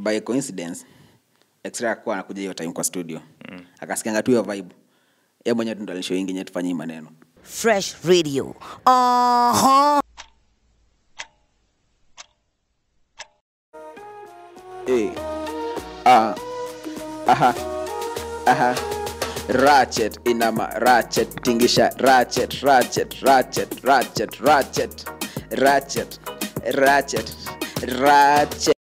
by coincidence extra akuwa anakuja hiyo time kwa studio. Mm. akasikianga tu hiyo vibe. Ye mwenyewe tu ndo alisho inginye tufanye hii maneno. Fresh Radio. Uh-huh. hey. ah. aha. Aha. Ratchet inama. Ratchet tingisha. Ratchet ratchet ratchet ratchet ratchet. Ratchet. Ratchet. Ratchet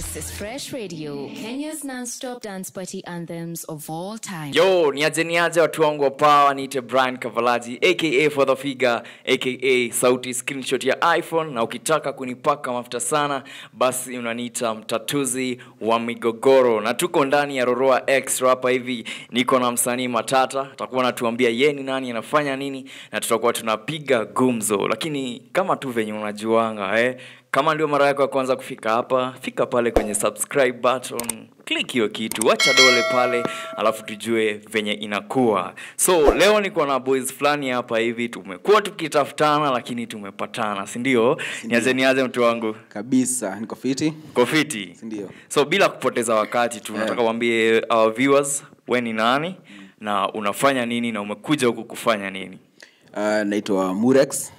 This is Fresh Radio, Kenya's non-stop dance party anthems of all time. yo niaje niaje watu wangu wapawa niite brian kavalaji aka for the figure aka sauti screenshot ya iphone na ukitaka kunipaka mafuta sana basi unaniita mtatuzi wa migogoro na tuko ndani ya roroa extra hapa hivi niko na msanii matata atakuwa anatuambia ye ni nani anafanya nini na tutakuwa tunapiga gumzo lakini kama tu venye unajuanga eh, kama ndio mara yako ya kwanza kufika hapa fika pale kwenye subscribe button. Click hiyo kitu wacha dole pale alafu tujue venye inakuwa so leo niko na boys fulani hapa hivi tumekuwa tukitafutana lakini tumepatana. Sindio niaze niaze mtu wangu. Kabisa. Niko fiti? Kofiti Sindio. so bila kupoteza wakati tunataka uambie our viewers we ni nani na unafanya nini na umekuja huku kufanya nini? Uh, naitwa murex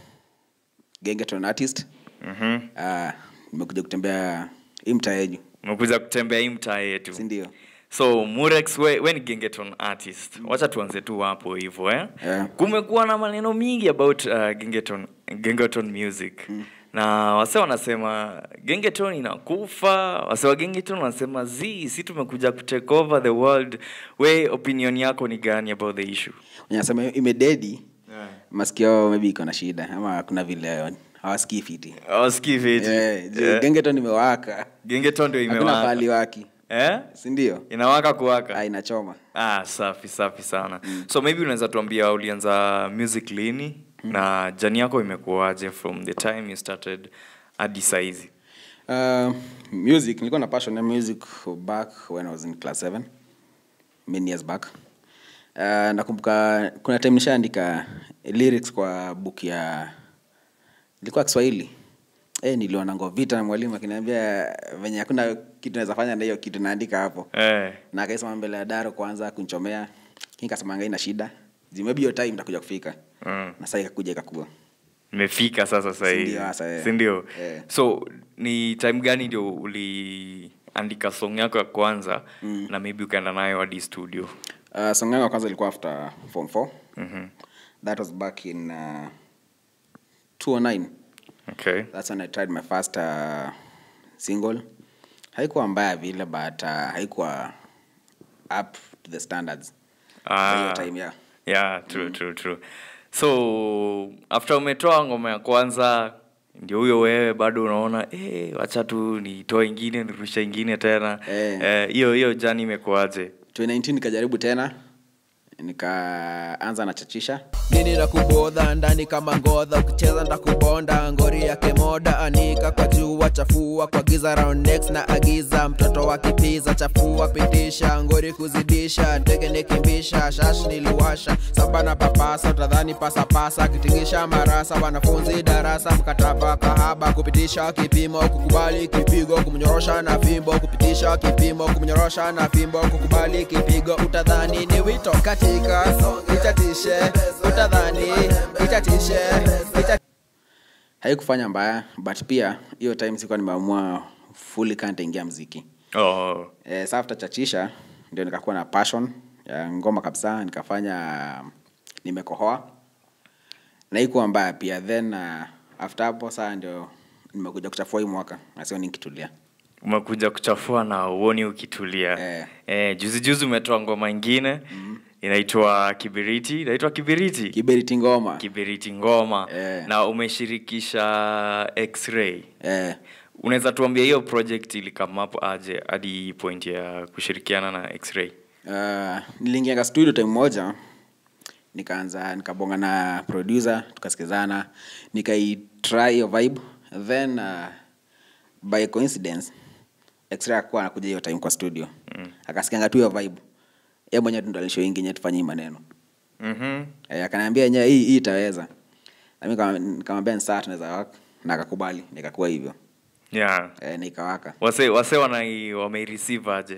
gengeton artist Mhm. uh, nimekuja kutembea hii mtaa yenyu umekuja kutembea hii mtaa yetu. Sindio so murex we, we ni gengeton artist. Wacha tuanze tu hapo hivyo eh? Yeah. kumekuwa na maneno mingi about uh, gengeton, gengeton music. Mm. na wase wanasema gengeton inakufa. Wase wa gengeton wanasema z si tumekuja kutake over the world. We opinion yako ni gani about the issue? Nasema imededi. Yeah. masikio maybe iko na shida ama kuna vile hawasikii fiti Hawasikii fiti. Yeah. gengeton imewaka gengeton ndio imewaka pahali waki eh? sindio inawaka kuwaka Ah, inachoma ah, safi safi sana mm. so maybe unaweza tuambia ulianza music lini mm. na jani yako imekuwaje from the time you started hadi saizi uh, music nilikuwa na passion ya music back when i was in class 7 many years back uh, nakumbuka kuna time nishaandika lyrics kwa book ya ilikuwa kiswahili Eh, niliona ngo vita na mwalimu akiniambia venye hakuna kitu naweza fanya na hiyo kitu naandika hapo eh. na akaisema mbele ya daro kwanza kunchomea kikasemanga ina shida maybe hiyo time takuja kufika mm. na saa ikakuja ikakuwa imefika sasa sahizi Sindio, sasa, eh. sindio Eh. so ni time gani ndio uliandika song yako ya kwanza mm. na maybe ukaenda nayo hadi studio uh, song yangu ya kwanza ilikuwa after form 4 mm-hmm. that was back in uh, 209 okay. That's when i tried my first uh, single. Haikuwa mbaya vile but uh, haikuwa up to the standards. Hiyo Ah. time yeah. Yeah true mm. true true. So after umetoa ngoma ya kwanza ndio huyo wewe bado unaona hey, wacha tu nitoe ingine nirusha ingine tena. Eh. Eh, hiyo hiyo jani imekuaje 2019 nikajaribu tena nikaanza nachachisha nini na kubodha ndani kama ngodha ukicheza ndakubonda ngori yake moda anika kwa jua chafua kwa giza round next na agiza. Mtoto wa kipiza chafua pitisha. Ngori kuzidisha ndege nikimbisha. Shash niliwasha saba na papasa utadhani pasapasa kitingisha marasa wanafunzi darasa. Mkataba kahaba kupitisha kipimo kukubali kipigo kumnyorosha na fimbo. Kupitisha kipimo kumnyorosha na fimbo kukubali kipigo. Utadhani ni wito katika itatishe utadhani. Itatishe ita haikufanya mbaya but pia hiyo time sikuwa nimeamua fully kantaingia mziki. Oh. eh, sa after chachisha ndio nikakuwa na passion ya ngoma kabisa nikafanya nimekohoa. Na ikuwa mbaya pia then uh, after hapo saa ndio nimekuja kuchafua hii mwaka nasio nikitulia. Umekuja kuchafua na uoni ukitulia. Eh. eh, juzi juzi umetoa ngoma ingine. Mm. Inaitwa kibiriti. Inaitwa kibiriti. Kibiriti ngoma. Kibiriti ngoma. Yeah. na umeshirikisha x-ray. Yeah. unaweza tuambia hiyo project ilikamapo aje hadi point ya kushirikiana na x-ray? Uh, niliingianga studio time moja nikaanza nikabonga na producer tukasikizana nikaitry hiyo vibe. Then uh, by coincidence extra akuwa anakuja hiyo time kwa studio. Mm. akasikianga tu hiyo vibe ye mwenyewe tu ndo alisho inginye tufanye hii maneno. Mm-hmm. e, akaniambia nye hii hii itaweza. Nami nikamwambia ni saa tunaweza waka. Na akakubali nikakuwa hivyo. Yeah. E, nikawaka. Ikawaka wase wase wanai wameireceive aje?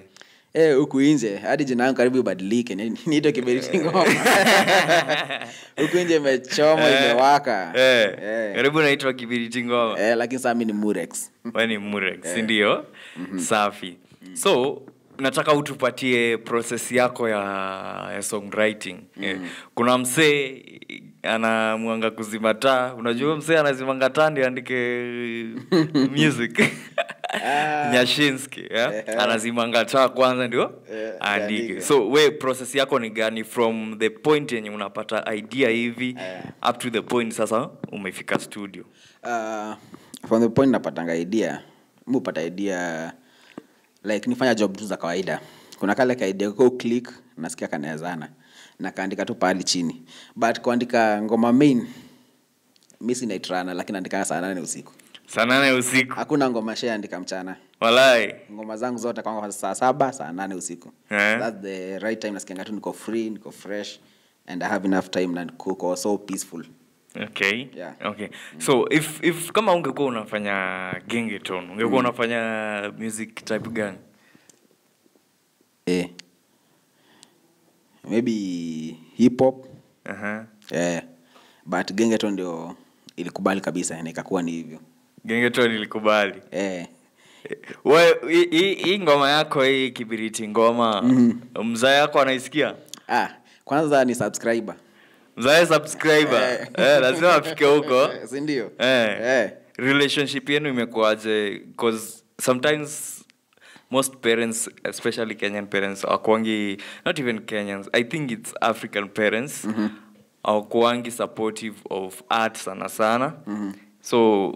Eh, huku nje hadi jina yangu karibu ibadilike ni- niitwe kiberiti ngoma. Huku nje imechoma imewaka. Eh, Eh. karibu naitwa kibiriti ngoma. Eh, lakini saa mi ni murex. We ni murex sindio safi. Mm-hmm. so nataka utupatie proses yako ya, ya songwriting. Mm. yeah. kuna msee anamwanga kuzima taa. Unajua huyo msee anazimanga taa ndi andike music. Nyashinski yeah? anazimanga taa kwanza ndio yeah, aandike so we proses yako ni gani from the point yenye unapata idea hivi up to the point sasa umefika studio? Uh, from the point napatanga idea. Mupata upata idea like nifanya job tu za kawaida. Kuna kale kaideko click nasikia kanaezana. Na kaandika tu pahali chini. But kuandika ngoma main mi sinaitrana lakini naandikanga saa nane usiku. Saa nane usiku. Hakuna ngoma sheandika mchana. Walai. Ngoma zangu zote kwanga saa saba saa nane usiku. Yeah. That's the right time nasikianga tu niko free niko fresh and i have enough time na cook so peaceful okay Yeah. okay so if if kama ungekuwa unafanya gengeton ungekuwa unafanya music type gani eh. maybe hip hop Aha. eh. but gengeton ndio ilikubali kabisa na ikakuwa ni hivyo gengeton ilikubali eh. Hii ngoma yako hii kibiriti ngoma mm-hmm. mzaa yako anaisikia ah, kwanza ni subscriber mzae subscriber Eh. eh, lazima afike huko sindio eh. eh. relationship yenu imekuaje cause sometimes most parents especially kenyan parents akwangi not even kenyans i think it's african parents mm-hmm. akwangi supportive of art sana sana mm-hmm. so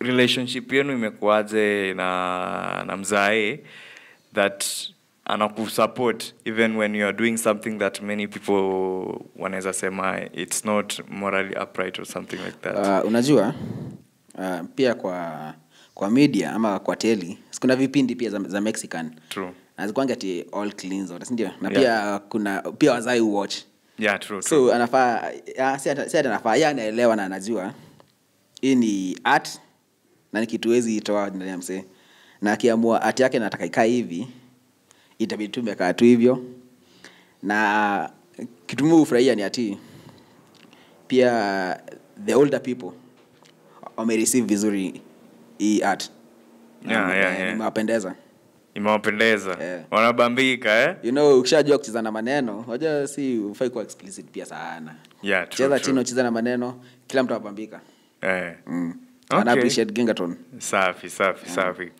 relationship yenu imekuaje na na mzae that anakusupport even when you are doing something that many people wanaweza sema it's not morally upright or something like that. Uh, unajua uh, pia kwa kwa media ama kwa teli kuna vipindi pia za, za mexican. Nazikwanga ti all clean zote sindio na pia Yeah. kuna pia wazai watch. Yeah true, true. so anafaa si hata anafaa ye anaelewa na anajua hii ni art na ni kitu wezi itoa ndani ya msee. Na akiamua art yake nataka ikaa hivi itabidi tu imekaa tu hivyo na kitu mimi hufurahia ni ati pia the older people wamereceive vizuri hii art Na, Yeah, yeah, yeah. imewapendeza imewapendeza yeah. wanabambika eh? you know ukishajua kucheza na maneno waja si ufai kuwa explicit pia sana yeah, true, cheza chini ucheza na maneno kila mtu apambika yeah. mm. Okay. safi appreciate safi safi safi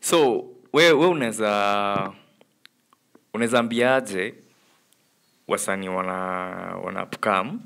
so we, we unaweza unaweza ambiaje wasanii wana wanakam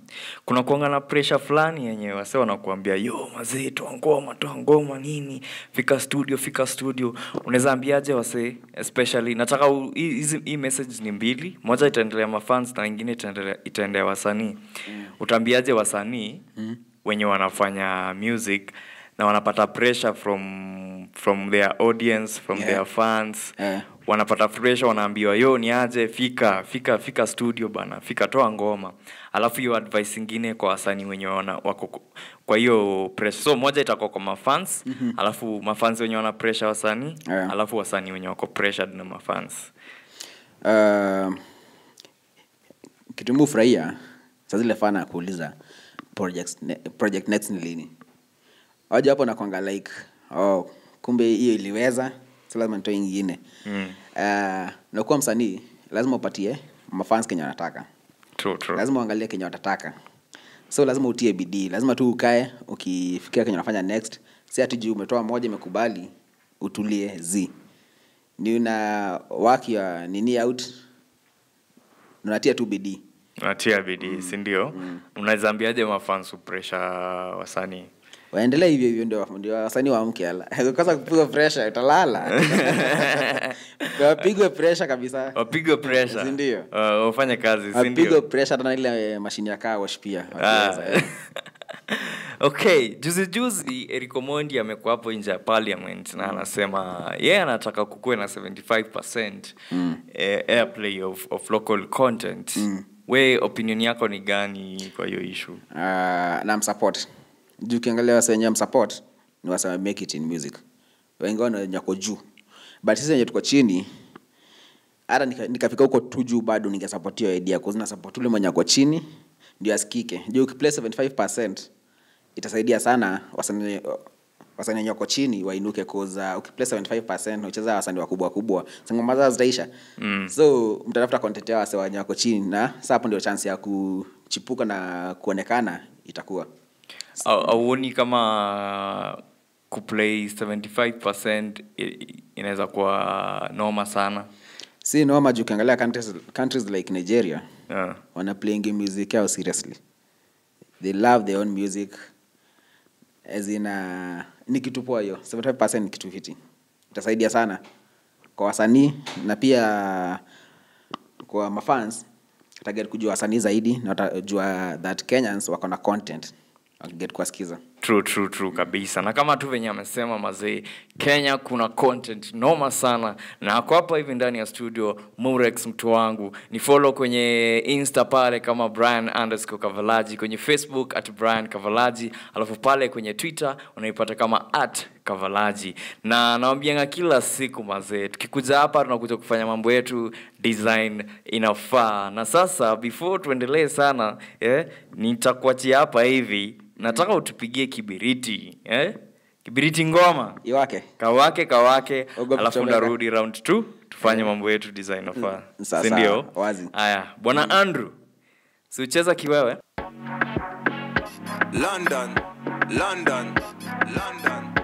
kuna kuanga na pressure fulani yenye wase wanakuambia yo mazee toa ngoma toa ngoma nini fika studio fika studio unaweza ambiaje wase especially nataka hii hizi- hii message ni mbili moja itaendelea mafans na ingine itaendelea itaendea wasanii mm. utaambiaje wasanii mm. wenye wanafanya music na wanapata pressure from from their audience from Yeah. their fans Eh. Wanapata pressure wanaambiwa yo ni aje fika fika fika studio bana fika toa ngoma. Alafu hiyo advice ingine kwa wasanii wenye wana, wako kwa hiyo pressure. So moja itakuwa kwa mafans mm-hmm. alafu mafans wenye wana pressure wasanii Yeah. alafu wasanii wenye wako pressured na mafans. Uh, kitu mbu furahia saa zile fana kuuliza project, ne, project next ni lini? Waja hapo nakwanga like oh, kumbe hiyo iliweza so lazima nitoe ingine Mm. uh, nakuwa msanii lazima upatie mafans kenye wanataka. True, true. lazima uangalie kenye watataka. So lazima utie bidii. Lazima tu ukae ukifikia kenye unafanya next. Si ati juu umetoa moja imekubali utulie z ni una work ya nini out? Unatia tu bidii. Natia bidii mm. sindio mm. unawezaambiaje mafans pressure wasanii waendelee hivyo hivyo ndio ndio wasanii waamke ala kosa kupigwa pressure utalala wapigwe pressure kabisa wapigwe pressure Si ndio? uh, wafanye kazi si wapigwe presha pressure hata na ile mashini ya kaa wash pia Ah. eh. okay juzi juzi Eric mondi amekuwa hapo nje ya parliament na anasema yeye anataka kukuwe na 75 mm. eh, airplay of, of local content mm. we opinion yako ni gani kwa hiyo issue uh, na msupport juu kiangalia wase wenyewe msupport ni wase make it in music. Wengi wao ni wenye wako juu. But sisi wenye tuko chini hata nika- nikafika huko tu juu bado ningesupport hiyo idea kwa na support ule mwenye ako chini ndio asikike. Juu ukiplay 75% itasaidia sana wasanii wasanii wenye wako chini wainuke koza ukiplay 75% ucheza wasanii wakubwa kubwa ngoma zao zitaisha. Mm. so mtatafuta content ya wase wenye wako chini na sasa hapo ndio chance ya kuchipuka na kuonekana itakuwa auoni kama kuplay 75 i- i- inaweza kuwa noma sana. Si noma juu ukiangalia countries, countries like nigeria yeah. wana playing music yao seriously. They love their own music as in uh, ni kitu poa hiyo. 75 ni kitu fiti. Itasaidia sana kwa wasanii na pia kwa mafans. Target kujua wasanii zaidi na watajua that kenyans wako na content Alguém quase quiser. True true true kabisa. Na kama tu venye amesema mazee kenya kuna content noma sana. Na ako hapa hivi ndani ya studio murex mtu wangu. Ni follow kwenye insta pale kama brian underscore kavalaji kwenye facebook at brian kavalaji alafu pale kwenye twitter unaipata kama at kavalaji. Na nawambianga kila siku mazee tukikuja hapa tunakuja kufanya mambo yetu design inafaa. Na sasa before tuendelee sana eh, nitakuachia hapa hivi. Nataka utupigie kibiriti eh? kibiriti ngoma. Iwake. Kawake kawake. Alafu ndarudi round t tufanye mambo yetu design of Mm, sindio haya bwana mm. andrew siucheza kiwewe? London, London, London.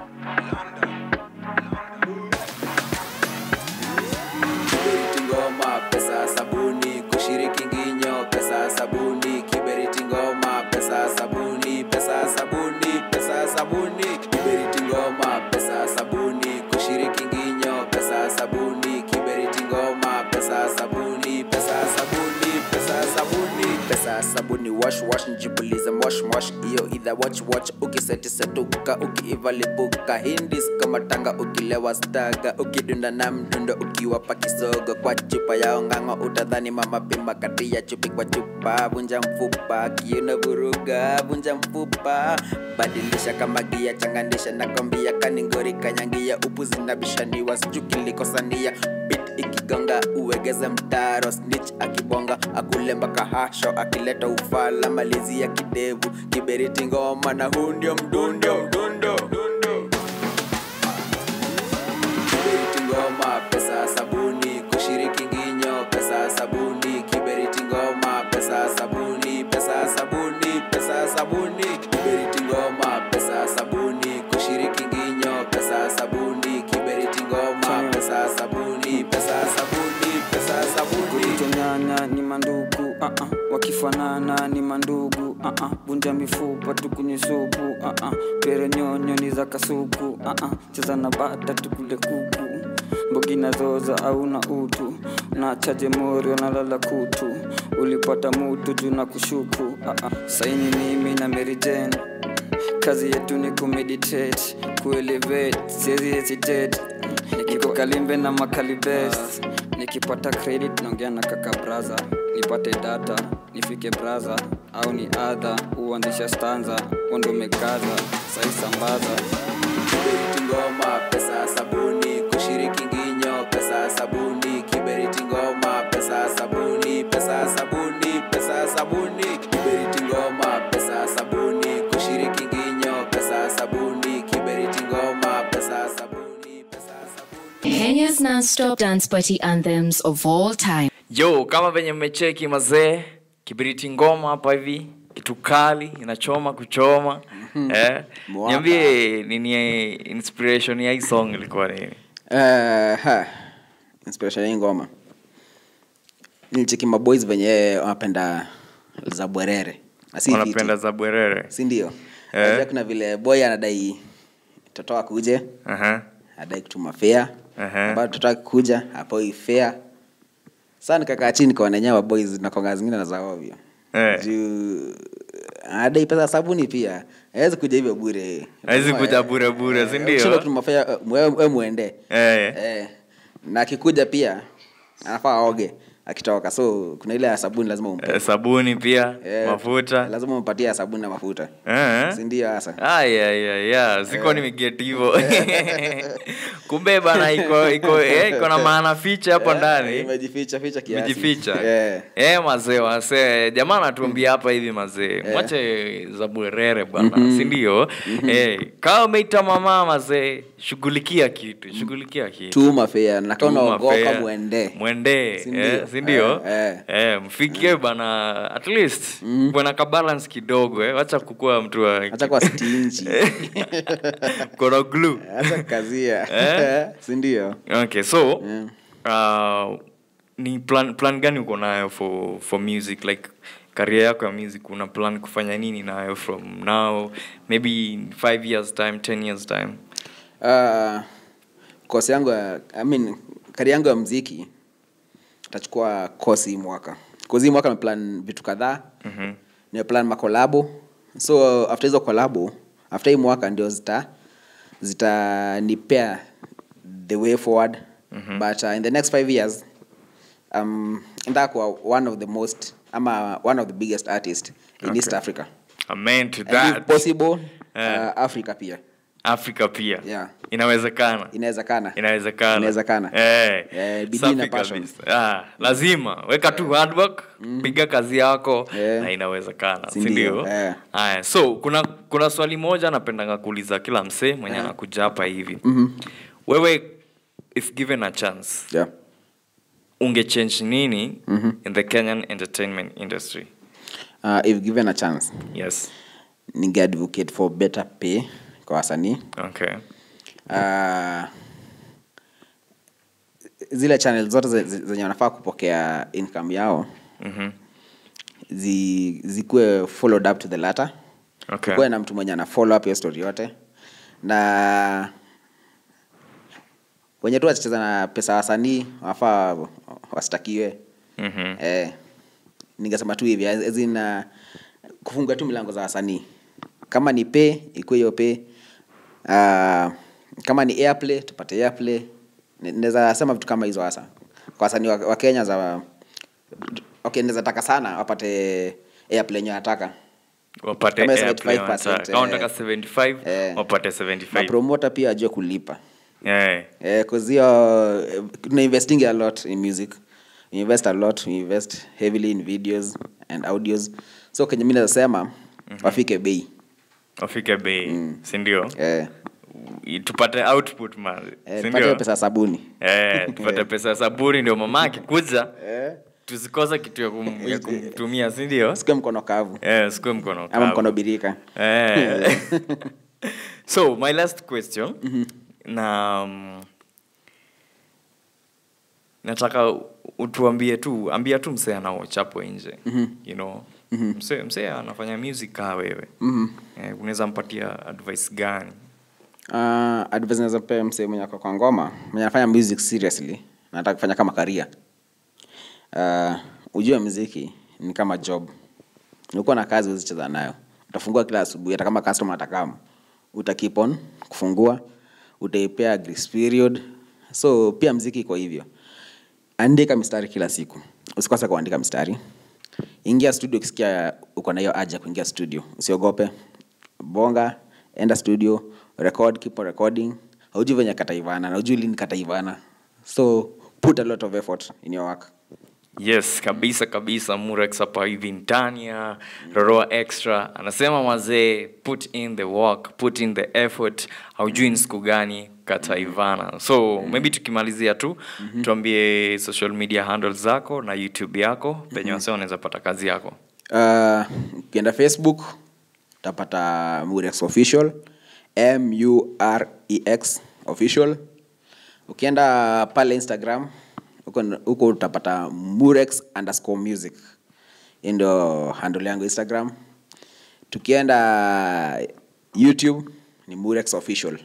Sabuni wash wash njipulize mosh mosh. Iyo idha watch watch ukisetisetuka ukiiva lipuka hindis kama tanga ukilewa staga. Ukidunda na mdundo ukiwapa kisogo. Kwa chupa yao ng'ang'o utadhani mama pima kati ya chupi kwa chupa. Vunja mfupa kiuno vuruga. Vunja mfupa badilisha kama gia changanisha na kombia. Kaningori kanyangia upuzi na bishaniwa. Sijukilikosania bit uwegeze mtaro snitch akibonga akule mpaka hasho akileta ufala malizi ya kidevu kiberiti ngoma na huu ndio mdundo mdundo na chaje na wanalala kutu. Ulipata mutu juu na kushuku. Uh -uh. saini mimi na Mary Jane, kazi yetu ni kumeditate kuelevate. Siwezi hesitate. Niko kalimbe na makalibes nikipata credit naongea na kaka braza nipate data nifike braza au ni adha uanzisha stanza. Undo mekaza saisambaza ngoma pesa sabuni sabuni kiberiti ngoma pesa sabuni kushiriki nginyo pesa sabuni kiberiti ngoma pesa sabuni pesa sabuni Kenya's non-stop dance party anthems of all time. yo kama venye mmecheki mazee kibiriti ngoma hapa hivi kitu kali inachoma kuchoma eh? Mwaka. niambie nini inspiration ya hii song ilikuwa nini Uh, ha. inspiration ya hii ngoma nilicheki maboys venye wanapenda za bwerere. Na wanapenda za bwerere. Si ndio? Eh. Kuna vile boy anadai toto akuje Aha. adai kutuma fea Aha. ambayo toto akikuja apoi fea saa nikakaa chini kwa wanenyewe boys na konga zingine na za ovyo. Eh. juu adai pesa sabuni pia. Awezi kuja hivyo bure. Awezi kuja Eh, bure bure, si eh, we mwende. Eh. eh, na akikuja pia anafaa aoge akitoka. So kuna ile ya sabuni lazima umpe. Eh, sabuni pia Eh, mafuta. lazima umpatie ya sabuni na mafuta. Eh. si ndio hasa? Ayayaya siko nimeget hivo. Kumbe bana iko iko eh, iko na maana ficha hapo ndani. imejificha ficha kiasi. Imejificha. Eh. eh mazee wasee jamaa anatuambia hapa hivi mazee. Mwache za bwerere bwana si ndio? Eh kama umeita mama mazee shughulikia kitu shughulikia kitu. Tuma fea na kama Tuma unaogopa fare. mwende. Mwende Si ndio? eh, si ndio? Eh, eh, mfikie bana at least bwana ka balance kidogo eh. wacha kukua mtu wa kona glue. Hata kazia Eh? si ndio? Okay so yeah. uh, ni plan, plan gani uko nayo for, for music? Like career yako ya music una plan kufanya nini nayo from now? Maybe in five years time ten years time uh, kosi yangu ya I mean, kari yangu ya mziki tachukua kosi mwaka kosi mwaka nimeplan vitu kadhaa Mhm. nimeplan makolabo so after hizo kolabo after hii mwaka ndio zita zitanipea the way forward mm-hmm. but uh, in the next five years um, nataka kuwa one of the most ama one of the biggest artist in okay. east africa amen to and if that possible Eh. uh, africa pia africa pia Yeah. inawezekana inawezekana inawezekana Inawezekana. eh, Eh, bidii na passion. ah, lazima weka tu hard work mm. piga kazi yako yeah. na inawezekana Si ndio? yeah. haya so kuna kuna swali moja napendanga kuuliza kila msee mwenye yeah. anakuja hapa hivi mm-hmm. wewe if given a chance yeah. ungechange nini mm-hmm. in the kenyan entertainment industry uh, if given a chance yes ningeadvocate for better pay kwa wasanii. Okay. Uh, zile channel zote ze- ze- zenye wanafaa kupokea income yao Mhm. zi, zikuwe followed up to the latter. Okay. kuwe na mtu mwenye ana follow up hiyo story yote. Na wenye tu wachecheza na pesa wasanii wafaa wasitakiwe ningasema eh, ningesema tu hivi zina uh, kufunga tu milango za wasanii. Kama ni pay ikuwe hiyo pay uh, kama ni airplay tupate airplay. Naweza sema vitu kama hizo hasa. Kwa wasanii wa, wa kenya za okay naweza taka sana wapate airplay nyo wanataka. Wapate Kama airplay 75%, wanataka. Kama eh. unataka 75 Eh. wapate 75 promoter pia ajue kulipa. Eh. Eh, cuz hiyo na tuna investing a lot in music. We invest a lot we invest heavily in videos and audios. So kenye mi nazasema wafike bei. Wafike bei mm. sindio eh, tupate output man eh, pesa ya sabuni. Eh, tupate pesa sabuni ndio mama akikuja eh, tusikose kitu ya, kum, ya kumtumia sindio sikue mkono kavu. Sikue mkono ama mkono birika. So my last question. Na um, nataka utuambie tu ambia tu msee anaochapo nje. Mm-hmm. you know? Msee msee anafanya music kaa wewe. Mm-hmm. eh, unaweza mpatia advice gani uh, advice naweza pea msee mwenye ako kwa ngoma mwenye anafanya music seriously na nataka kufanya kama karia uh, ujue mziki ni kama job. Ulikuwa na kazi uzicheza nayo. Utafungua kila asubuhi hata kama customer atakama uta keep on kufungua utaipea grace period. So pia mziki iko hivyo. Andika mistari kila siku. Usikose kuandika mistari. Ingia studio ukisikia uko na hiyo haja kuingia studio. Usiogope. Bonga enda studio record keep on recording. Haujui venye kataivana na ujui lini kataivana so put a lot of effort in your work. Yes kabisa kabisa murex hapa hivi ntania roroa extra. Anasema mazee put in the work put in the effort. Haujui ni siku gani kataivana so maybe tukimalizia tu tuambie social media handles zako na youtube yako. Penye wase wanaweza pata kazi yako. Uh, ukienda facebook utapata murex official murex official. Ukienda pale instagram huko utapata murex underscore music. Hii ndio handle yangu instagram. Tukienda youtube ni murex official.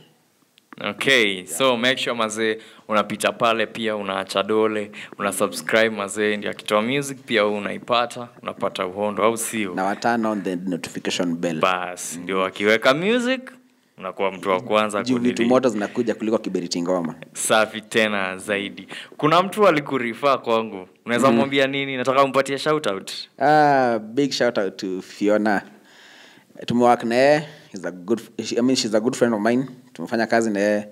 Okay so make sure mazee unapita pale pia unaacha dole una subscribe mazee ndio akitoa music pia wewe unaipata unapata uhondo au sio? Na watana on the notification bell. Bas ndio akiweka music unakuwa mtu wa kwanza juu vitu moto zinakuja kuliko kiberiti ngoma. Safi tena zaidi. Kuna mtu alikurifa kwangu. Unaweza mwambia mm. nini? Nataka umpatie shout out. Ah, big shout out to fiona. Tumewak naye He's a good, I mean, she's a good friend of mine. Tumefanya kazi naye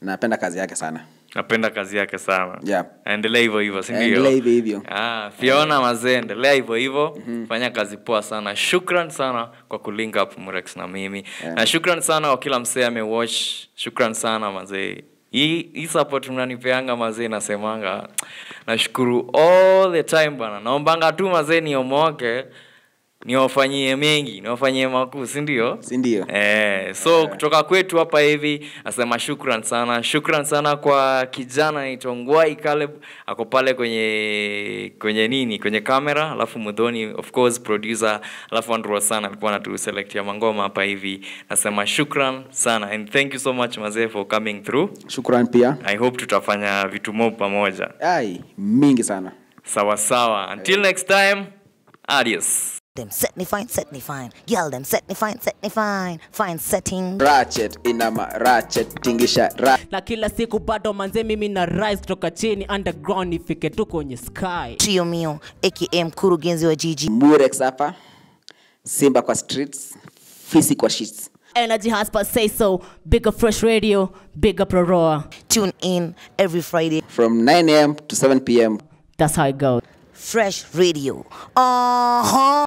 napenda kazi yake sana napenda kazi yake sana. Yeah. aendelea hivyo hivyo sindio Aendelee hivyo hivyo. ah, fiona mazee endelea hivyo hivyo. Fanya kazi poa sana. Shukran sana kwa kulink up mrex na mimi. Yeah. na shukran sana kwa kila msee amewatch. Shukran sana mazee. Hii hii support mnanipeanga mazee nasemanga. Nashukuru all the time bana. Naombanga tu mazee niomoke niwafanyie mengi niwafanyie makuu sindio sindio Eh, so yeah. kutoka kwetu hapa hivi asema shukran sana. Shukran sana kwa kijana anaitwa ngwai caleb ako pale kwenye kwenye nini kwenye kamera alafu mudhoni of course producer alafu andrew sana alikuwa anatuselektia mangoma hapa hivi. Nasema shukran sana and thank you so much mazee for coming through. Shukran pia. I hope tutafanya vitu mo pamoja. Ai mingi sana. Sawa sawa. Until yeah. next time adios Them set me fine, set me fine. Girl, them set me fine, set me fine. Fine setting. ratchet inama ratchet tingisha ra na kila siku bado manze mimi na rise kutoka chini underground nifike tu kwenye sky Trio mio, aka mkurugenzi wa jiji. murex hapa simba kwa streets fisi kwa sheets energy husband say so Bigger up fresh radio Bigger Pro Aurora. Tune in every Friday. from 9am to 7 pm that's how it goes Fresh Radio. Uh huh.